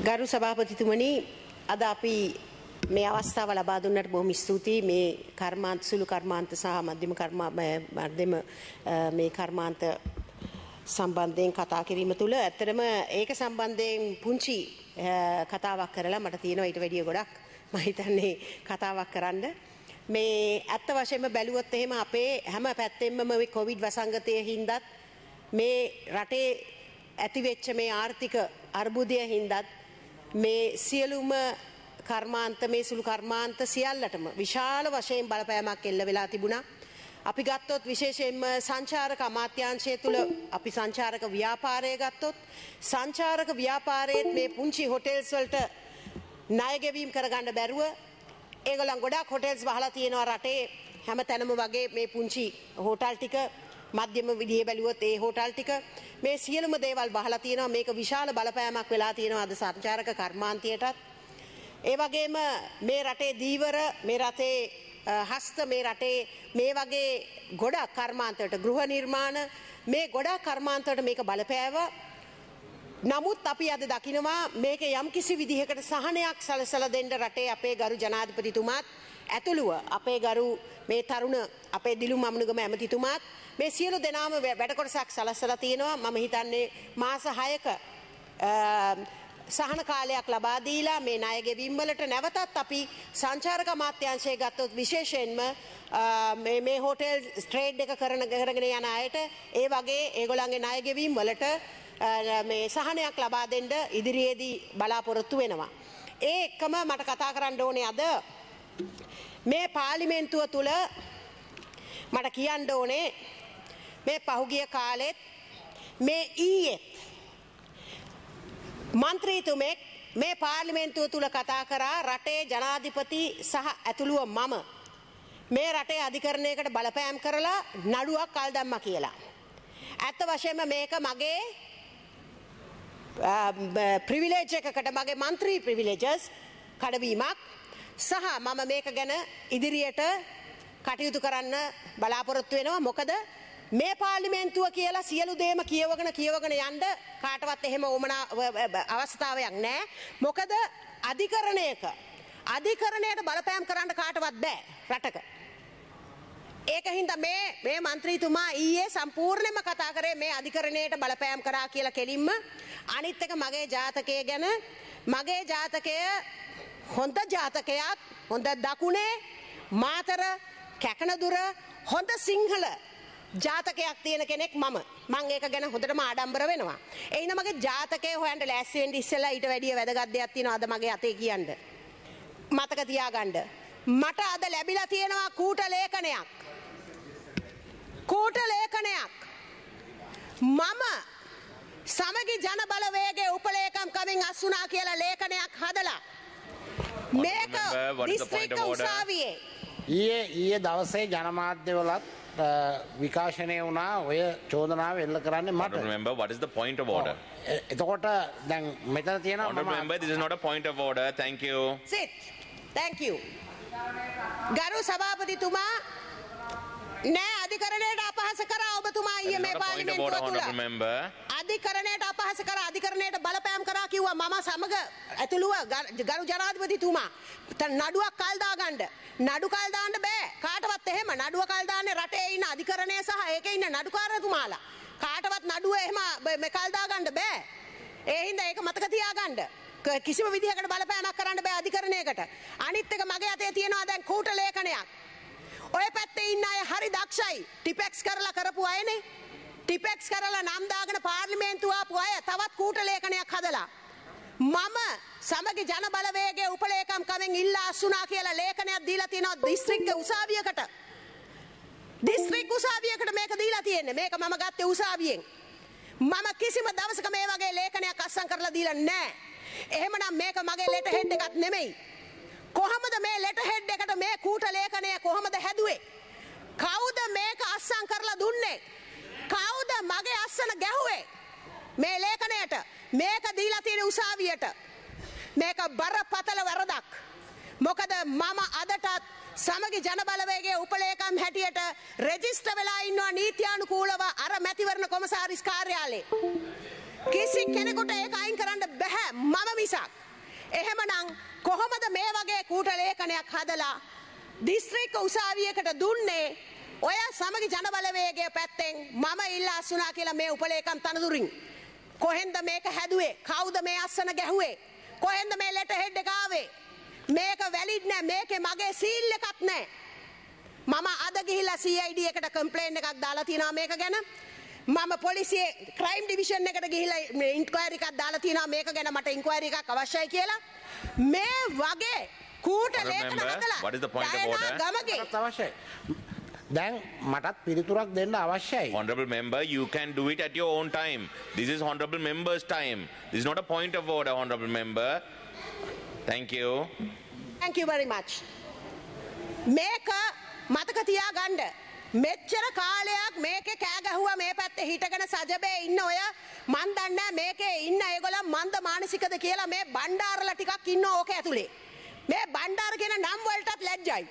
ගරු සභාපතිතුමනි අද අපි මේ අවස්ථාව ලබා දුන්නට බොහොම ස්තුතියි. මේ කර්මාන්ත සුළු කර්මාන්ත සහ මධ්‍යම කර්මා මධ්‍යම අ, මේ කර්මාන්ත සම්බන්ධයෙන් කතා කිරීම තුළ ඇත්තටම ඒක සම්බන්ධයෙන් පුංචි අ, කතාවක් කරලා මට තියෙනවා ඊට වැඩිය ගොඩක්. මම හිතන්නේ කතාවක් කරන්න. මේ ඇත්ත වශයෙන්ම බැලුවොත් එහෙම අපේ හැම පැත්තෙම මේ කොවිඩ් වසංගතය හින්දත් මේ රටේ ඇතිවෙච්ච මේ ආර්ථික අර්බුදය හින්දත් මේ සියලුම කර්මාන්ත මේ සුළු කර්මාන්ත සියල්ලටම විශාල වශයෙන් බලපෑමක් එල්ල වෙලා තිබුණා. අපි ගත්තොත් විශේෂයෙන්ම සංචාරක අමාත්‍යංශය තුළ අපි සංචාරක ව්‍යාපාරය ගත්තොත් සංචාරක ව්‍යාපාරයේත් මේ පුංචි හොටෙල්ස් වලට ණය ගෙවීම් කරගන්න බැරුව ඒගොල්ලන් ගොඩාක් හොටෙල්ස් වහලා තියෙනවා රටේ හැම තැනම වගේ මේ පුංචි හෝටල් ටික මධ්‍යම විදිහේ බැලුවොත් ඒ හෝටල් ටික මේ සියලුම දේවල් බහලා තියෙනවා. මේක විශාල බලපෑමක් වෙලා තියෙනවා අද සංචාරක කර්මාන්තයටත්. ඒ වගේම මේ රටේ දීවර මේ රටේ අ, හස්ත මේ රටේ මේ වගේ ගොඩක් කර්මාන්තයට ගෘහ නිර්මාණ මේ ගොඩක් කර්මාන්තයට මේක බලපෑවා. නමුත් අපි අද දකිනවා මේක යම් කිසි විදිහකට සහනයක් සලසල දෙන්න රටේ අපේ ගරු ජනාධිපතිතුමාත් ඇතුළුව අපේ ගරු මේ තරුණ අපේ දිලු මමනුගම ඇමතිතුමාත් මේ සියලු දෙනාම වැ- වැඩ කොටසක් සලස්සලා තියෙනවා. මම හිතන්නේ මාස 6ක සහන කාලයක් ලබා දීලා මේ ණය ගෙවීම් වලට නැවතත් අපි සංචාරක අමාත්‍යාංශය ගත්තොත් විශේෂයෙන්ම අ, මේ මේ හෝටෙල් ස්ට්‍රේඩ් එක කරන කරගෙන යන අයට ඒ වගේ ඒගොල්ලන්ගේ ණය ගෙවීම් වලට අ, මේ සහනයක් ලබා දෙන්න ඉදිරියේදී බලාපොරොත්තු වෙනවා. ඒ එක්කම මට කතා කරන්න ඕනේ අද මේ පාර්ලිමේන්තුව තුල මට කියන්න ඕනේ මේ පහුගිය කාලෙත් මේ ඊයේත් මන්ත්‍රීතුමෙක් මේ පාර්ලිමේන්තුව තුළ කතා කරා රටේ ජනාධිපති සහ ඇතුළුව මම මේ රටේ අධිකරණයකට බලපෑම් කරලා නඩුවක් කල් දැම්ම කියලා. ඇත්ත වශයෙන්ම මේක මගේ ප්‍රිවිලේජ් එකකට මගේ මන්ත්‍රී ප්‍රිවිලේජස් කඩවීමක්. සහ මම මේක ගැන ඉදිරියට කටයුතු කරන්න බලාපොරොත්තු වෙනවා. මොකද මේ පාර්ලිමේන්තුව කියලා සියලු දේම කියවගෙන කියවගෙන යන්න කාටවත් එහෙම ඕමනා අවස්ථාවයක් නැහැ. මොකද අධිකරණයක අධිකරණයට බලපෑම් කරන්න කාටවත් බෑ රටක. ඒක හින්දා මේ මේ මන්ත්‍රීතුමා ඊයේ සම්පූර්ණයෙන්ම කතා කරේ මේ අධිකරණයට බලපෑම් කරා කියලා කෙලින්ම අනිත් එක මගේ ජාතකය ගැන මගේ ජාතකය හොඳ ජාතකයක් හොඳ දකුණේ මාතර කැකනදුර හොඳ සිංහල ජාතකයක් තියෙන කෙනෙක් මම මං ඒක ගැන හොඳටම ආඩම්බර වෙනවා. එයින මගේ ජාතකය හොයන්ට ලෑස්ති වෙන්න ඉස්සෙල්ලා ඊට වැඩිය වැදගත් දෙයක් තියෙනවා අද මගේ අතේ කියන්න. මතක තියාගන්න. මට අද ලැබිලා තියෙනවා කූට ලේඛනයක්. කූට ලේඛනයක්. මම සමගි ජන බලවේගේ උපලේකම් කමින් අස්සුනා කියලා ලේඛනයක් හදලා මේක දිස්ත්‍රික්ක? උසාවියේ ඊයේ ඊයේ දවසේ ජනමාධ්‍යවලත් විකාශනය වුණා ඔය චෝදනාව එල්ල කරන්නේ මට member, what is the point of order? එතකොට දැන් මෙතන තියෙන member, this is not a point of order. Thank you. සිත් thank you ගරු සභාපතිතුමා නෑ අධිකරණයට අපහාස කරා ඔබතුමා ඊයේ මේ පාර්ලිමේන්තුව තුල member. අධිකරණයට අපහාස කර අධිකරණයට බලපෑම් කරා කිව්වා මම සමග ඇතුළුව ග- ගරු ජනාධිපතිතුමා. ත- නඩුවක් කල් දාගන්න. නඩු කල් දාන්න බෑ. කාටවත් එහෙම. නඩුව කල් දාන්නේ රටේ ඉන්න අධිකරණය සහ ඒකේ ඉන්න නඩුකාරතුමාලා. කාටවත් නඩුව එහෙම බ- මේ කල් දාගන්න බෑ. ඒ හින්දා ඒක මතක තියාගන්න. ක- කිසිම විදිහකට බලපෑමක් කරන්න බෑ අධිකරණයකට. අනිත් එක මගේ අතේ තියෙනවා දැන් කූට ලේඛනයක්. ඔය පැත්තේ ඉන්න අය හරි දක්ෂයි. ටිපෙක්ස් කරලා කරපු අයනේ. ටිපෙක්ස් කරලා නම් දාගෙන පාර්ලිමේන්තුව ආපු අය තවත් කූට ලේඛනයක් හදලා මම සමගි ජන බලවේගයේ උපලේකම් කමෙන් ඉල්ලා අස්සුනා කියලා ලේඛනයක් දීලා තියෙනවා දිස්ත්‍රික්ක උසාවියකට. දිස්ත්‍රික් උසාවියකට මේක දීලා තියෙන්නේ. මේක මම ගත්තේ උසාවියෙන්. මම කිසිම දවසක මේ වගේ ලේඛනයක් අස්සම් කරලා දීලා නැහැ. එහෙමනම් මේක මගේ ලෙට හෙඩ් එකක් නෙමෙයි. කොහොමද මේ ලෙට හෙඩ් එකට මේ කූට ලේඛනය කොහොමද හැදුවේ? කවුද මේක අස්සම් කරලා දුන්නේ? කවුද මගේ අස්සන ගැහුවේ? මේ ලේඛනයට මේක දීලා තියෙන උසාවියට. මේක බරපතල වැරදක්. මොකද මම අදටත් සමගි ජන බලවේගයේ උපලේකම් හැටියට රෙජිස්ටර් වෙලා ඉන්නවා නීත්‍යානුකූලව අර මැතිවරණ කොමසාරිස් කාර්යාලේ. කිසි කෙනෙකුට ඒක අයින් කරන්න බැහැ මම මිසක්. එහෙමනම් කොහොමද මේ වගේ කූට ලේඛනයක් හදලා දිස්ත්‍රික්ක උසාවියකට දුන්නේ? ඔය සමගි ජනබලවේගය පැත්තෙන් මම ඉල්ලා අස්සුනා කියලා මේ උපලේකම් තනතුරින්. කොහෙන්ද මේක හැදුවේ? කවුද මේ අස්සන ගැහුවේ? කොහෙන්ද මේ ලෙට හෙඩ් එක ආවේ? මේක වැලිඩ් නෑ. මේකේ මගේ සීල් එකක් නෑ. මම අද ගිහිල්ලා CID එකට කම්ප්ලේන්ට් එකක් දාලා තියෙනවා මේක ගැන. මම පොලිසියේ ක්‍රයිම් ඩිවිෂන් එකට ගිහිල්ලා ඉන්ක්වයරි එකක් දාලා තියෙනවා මේක ගැන මට ඉන්ක්වයරි එකක් අවශ්‍යයි කියලා. මේ වගේ කූට ලේඛන හදලා? ගමගේ අවශ්‍යයි. දැන් මටත් පිළිතුරක් දෙන්න අවශ්‍යයි. Honorable member, you can do it at your own time. This is honorable member's time. This is not a point of order, honorable member. Thank you. Thank you very much. මේක මතක තියාගන්න. මෙච්චර කාලයක් මේකේ කෑ ගැහුවා මේ පැත්තේ හිටගෙන සජබේ ඉන්න ඔය මන් දන්නේ මේකේ ඉන්න ඒගොල්ලන් මන්ද මානසිකද කියලා මේ බණ්ඩාරලා ටිකක් ඉන්න ඕක ඇතුලේ. මේ බණ්ඩාර කියන නම් වලටත් ලැජ්ජයි.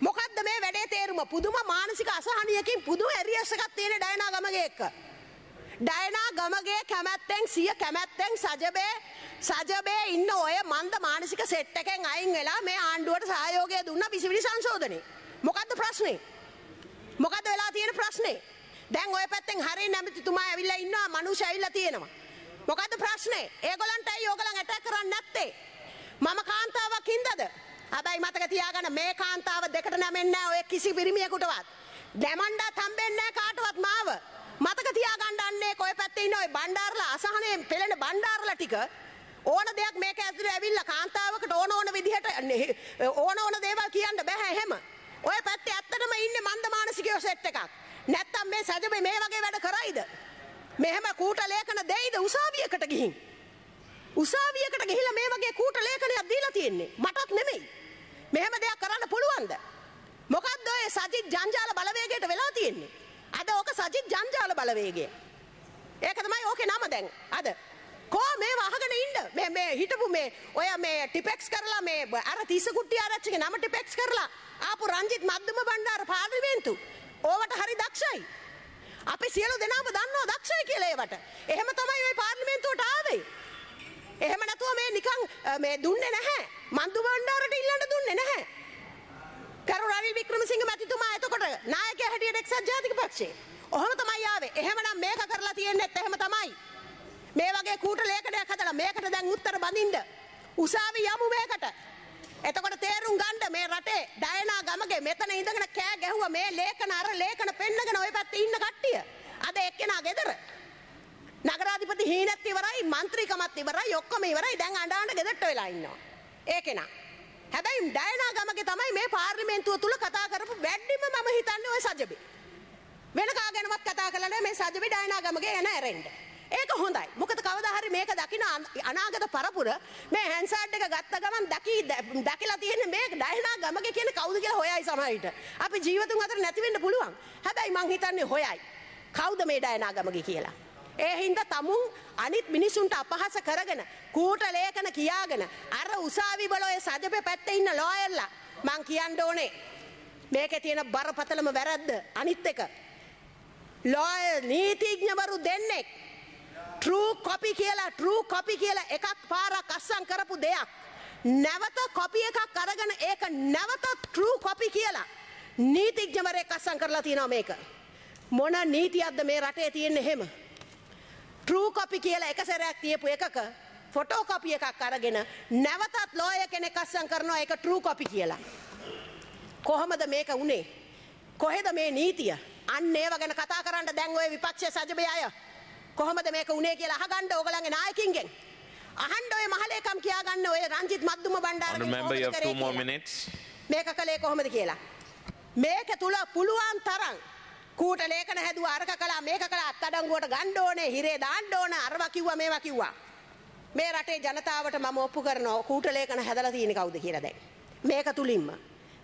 මොකද්ද මේ වැඩේ තේරුම? පුදුම මානසික අසහනියකින් පුදුම ඇරියස් එකක් තියෙන ඩයනා ගමගේ එක්ක. ඩයනා ගමගේ කැමැත්තෙන් සිය කැමැත්තෙන් සජබේ සජබේ ඉන්න ඔය මන්ද මානසික සෙට් එකෙන් අයින් වෙලා මේ ආණ්ඩුවට සහයෝගය දුන්න පිසිවිලි සංශෝධනය. මොකද්ද ප්‍රශ්නේ? මොකද්ද වෙලා තියෙන ප්‍රශ්නේ? දැන් ඔය පැත්තෙන් හරිය නැමැතිතුමා ඇවිල්ලා ඉන්නවා මනුෂ්‍ය ඇවිල්ලා තියෙනවා. මොකද්ද ප්‍රශ්නේ? ඒගොල්ලන්ටයි ඕගොල්ලන් ඇටැක් කරන්නේ නැත්තේ. මම කාන්තාවක් හින්දාද? හැබැයි මතක තියාගන්න මේ කාන්තාව දෙකට නැමෙන්නේ නැහැ ඔය කිසි පිරිමියෙකුටවත්. දැමණ්ඩත් හම්බෙන්නේ නැහැ කාටවත් මාව. මතක තියාගන්න අන්නේ කොයි පැත්තේ ඉන්න ඔය බණ්ඩාරලා අසහනේ පෙළෙන බණ්ඩාරලා ටික ඕන දෙයක් මේක ඇතුලේ ඇවිල්ලා කාන්තාවකට ඕන ඕන විදිහට ඕන ඕන දේවල් කියන්න බෑ එහෙම. ඔය පැත්තේ ඇත්තටම ඉන්නේ මන්ද මානසිකයෝ සෙට් එකක්. නැත්තම් මේ සජබේ මේ වගේ වැඩ කරයිද? මෙහෙම කූට ලේඛන දෙයිද උසාවියකට ගිහින්? උසාවියකට ගිහිල්ලා මේ වගේ කූට ලේඛනයක් දීලා තියෙන්නේ. මටත් නෙමෙයි. මෙහෙම දෙයක් කරන්න පුළුවන්ද? මොකද්ද ඔය සජිත් ජංජාල බලවේගයට වෙලා තියෙන්නේ? අද ඕක සජිත් ජංජාල බලවේගය. ඒක තමයි ඕකේ නම දැන්. අද කෝ මේ වහගෙන ඉන්න මේ මේ හිටපු මේ ඔය මේ ටිපෙක්ස් කරලා මේ අර තිස්ස කුට්ටි ආරච්චිගේ නම ටිපෙක්ස් කරලා ආපු රංජිත් මද්දම බණ්ඩාර පාර්ලිමේන්තු ඕවට හරි දක්ෂයි අපි සියලු දෙනාම දන්නවා දක්ෂයි කියලා ඒවට එහෙම තමයි ওই පාර්ලිමේන්තුවට ආවේ එහෙම නැතුව මේ නිකන් මේ දුන්නේ නැහැ. මන්දු බණ්ඩාරට ඉල්ලන්න දුන්නේ නැහැ. කරු රනිල් වික්‍රමසිංහ මැතිතුමා එතකොට නායකයා හැටියට එක්සත් ජාතික පක්ෂේ. ඔහොම තමයි ආවේ. එහෙමනම් මේක කරලා තියෙන්නේත් එහෙම තමයි. මේ වගේ කූට ලේඛනයක් හදලා මේකට දැන් උත්තර බඳින්න. උසාවි යමු මේකට. එතකොට තේරුම් ගන්න මේ රටේ ඩයනා ගමගේ මෙතන ඉඳගෙන කෑ ගැහුවා මේ ලේඛන අර ලේඛන පෙන්නගෙන ওই පැත්තේ ඉන්න කට්ටිය. අද එක්කෙනා ගෙදර. නගරාධිපති හීනත් ඉවරයි മന്ത്രിකමත් ඉවරයි ඔක්කොම ඉවරයි. දැන් අඬ අඬ ගෙදරට වෙලා ඉන්නවා. ඒ කෙනා හැබැයි ඩයනා ගමගේ තමයි මේ පාර්ලිමේන්තුව තුල කතා කරපු වැඩිම මම හිතන්නේ ওই සජබේ. වෙන කාගෙනවත් කතා කරලා නැහැ මේ සජබේ ඩයනා ගමගේ එන ඇරෙන්න. ඒක හොඳයි. මොකද කවදා හරි මේක දකින අනාගත පරපුර මේ හැන්සාඩ් එක ගත්ත ගමන් දකි දැකලා තියෙන මේ ඩයනා ගමගේ කියන කවුද කියලා හොයයි සමහරවිට අපි ජීවිතුන් අතර නැති වෙන්න පුළුවන්. හැබැයි මං හිතන්නේ හොයයි. කවුද මේ ඩයනා ගමගේ කියලා? ඒ හින්දා තමුන් අනිත් මිනිසුන්ට අපහාස කරගෙන කූට ලේඛන කියාගෙන අර උසාවි වල ඔය සජපේ පැත්තේ ඉන්න ලෝයර්ලා මං කියන්න ඕනේ. මේකේ තියෙන බරපතලම වැරද්ද අනිත් එක. ලෝයර් නීතිඥවරු දෙන්නෙක්. ට්‍රූ කොපි කියලා ට්‍රූ කොපි කියලා එකක් පාරක් අස්සම් කරපු දෙයක්. නැවත කොපි එකක් අරගෙන ඒක නැවත ට්‍රූ කොපි කියලා නීතිඥවරයෙක් අස්සම් කරලා තියෙනවා මේක. මොන නීතියක්ද මේ රටේ තියෙන්නේ එහෙම? ට්‍රූ කොපි කියලා එක සැරයක් තියපු එකක ෆොටෝ කොපි එකක් අරගෙන නැවතත් ලෝය කෙනෙක් අස්සම් කරනවා ඒක ට්‍රූ කොපි කියලා. කොහොමද මේක උනේ? කොහෙද මේ නීතිය? අන්න ඒව ගැන කතා කරන්න දැන් ඔය විපක්ෂ සජබය අය කොහොමද මේක උනේ කියලා අහගන්න ඕගලන්ගේ නායකින්ගෙන්. අහන්න ඔය මහලේකම් කියා ගන්න ඔය රංජිත් මද්දුම බණ්ඩාරගේ. මේක කළේ කොහොමද කියලා. මේක තුල පුළුවන් තරම් කූට ලේඛන හැදුවා අරක කළා මේක කළා අත්අඩංගුවට ගන්න ඕනේ හිරේ දාන්න ඕනේ අරවා කිව්වා මේවා කිව්වා. මේ රටේ ජනතාවට මම ඔප්පු කරනවා කූට ලේඛන හැදලා තියෙන්නේ කවුද කියලා දැන්? මේක තුලින්ම.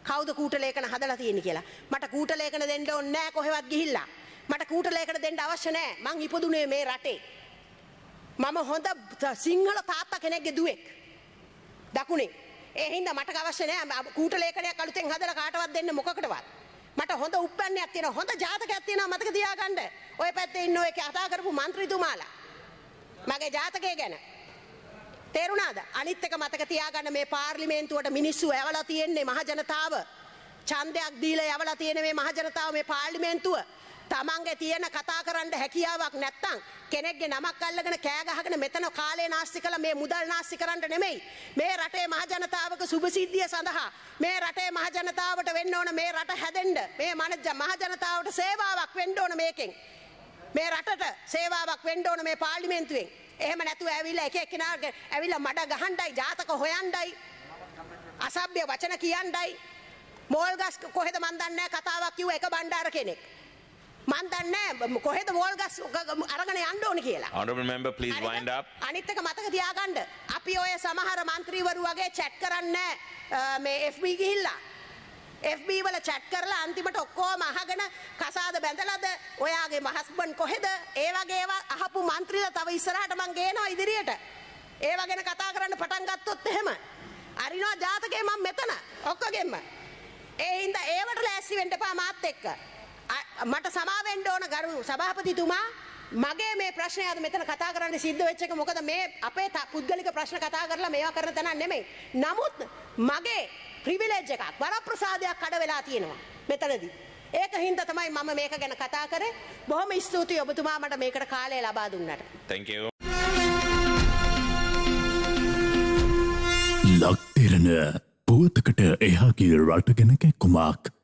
කවුද කූට ලේඛන හදලා තියෙන්නේ කියලා? මට කූට ලේඛන දෙන්න ඕනේ නැහැ කොහෙවත් ගිහිල්ලා. මට කූට ලේඛන දෙන්න අවශ්‍ය නැහැ. මං ඉපදුනේ මේ රටේ. මම හොඳ සිංහල තාත්තා කෙනෙක්ගේ දුවෙක්. දකුණේ. ඒ හින්දා මට අවශ්‍ය නෑ කූට ලේඛනයක් අලුතෙන් හදලා කාටවත් දෙන්න මොකකටවත්. මට හොඳ උප්පන්නයක් තියෙනවා හොඳ ජාතකයක් තියෙනවා මතක තියාගන්න. ওই පැත්තේ ඉන්න ඔය කතා කරපු മന്ത്രിතුමාලා. මගේ ජාතකය ගැන. තේරුණාද? අනිත් එක මතක තියාගන්න මේ පාර්ලිමේන්තුවට මිනිස්සු ඇවලා තියෙන්නේ මහජනතාව. ඡන්දයක් දීලා ඇවලා තියෙන මේ මහජනතාව මේ පාර්ලිමේන්තුව. තමන්ගේ තියෙන කතා කරන්න හැකියාවක් නැත්තං කෙනෙක්ගේ නමක් අල්ලගෙන කෑගහගෙන මෙතන කාලේ නාස්ති කළ මේ මුදල් නාස්ති කරන්න නෙමෙයි. මේ රටේ මහජනතාවක සුභසිද්ධිය සඳහා මේ රටේ මහජනතාවට වෙන්න ඕන මේ රට හැදෙන්ඩ මේ මනජ මහජනතාවට සේවාවක් වෙන්න ඕන මේකෙන්. මේ රටට සේවාවක් වෙන්න ඕන මේ පාර්ලිමේන්තුවෙන්. එහෙම නැතුව ඇවිල්ලා එක එක්කෙනාගේ ඇවිල්ලා මඩ ගහන්නයි ජාතක හොයන්නයි අසභ්‍ය වචන කියන්නයි මෝල්ගස් කොහෙද මන් දන්නේ නැහැ කතාවක් කිව්ව එක බණ්ඩාර කෙනෙක්. මන් දන්නේ කොහෙද වෝල් ගස් අරගෙන යන්න ඕනේ කියලා. Honorable member please wind up. අනිත් එක මතක තියාගන්න. අපි ඔය සමහර മന്ത്രിවරු වගේ chat කරන්නේ මේ FB ගිහිල්ලා. FB වල chat කරලා අන්තිමට ඔක්කොම අහගෙන කසාද බැඳලාද ඔයාගේ මහස්බන් කොහෙද? ඒ වගේ ඒවා අහපු മന്ത്രിලා තව ඉස්සරහට මං ගේනවා ඉදිරියට. ඒවා ගැන කතා කරන්න පටන් ගත්තොත් එහෙම අරිනවා ජාතකේ මම මෙතන ඔක්කොගෙම ඒ හින්දා ඒවට ලෑස්ති වෙන්න එපා මාත් එක්ක මට සමා වෙන්න ඕන ගරු සභාපතිතුමා මගේ මේ ප්‍රශ්නය අද මෙතන කතා කරන්න සිද්ධ වෙච්ච එක මොකද මේ අපේ පුද්ගලික ප්‍රශ්න කතා කරලා මේවා කරන තැනක් නෙමෙයි. නමුත් මගේ ප්‍රිවිලේජ් එකක් වරප්‍රසාදයක් කඩ වෙලා තියෙනවා මෙතනදී. ඒක හින්දා තමයි මම මේක ගැන කතා කරේ. බොහොම ස්තුතියි ඔබතුමා මට මේකට කාලය ලබා දුන්නට. Thank you. ලක්තිරණ පුවතකට එහාගේ රට ගැන කැක්කුමක්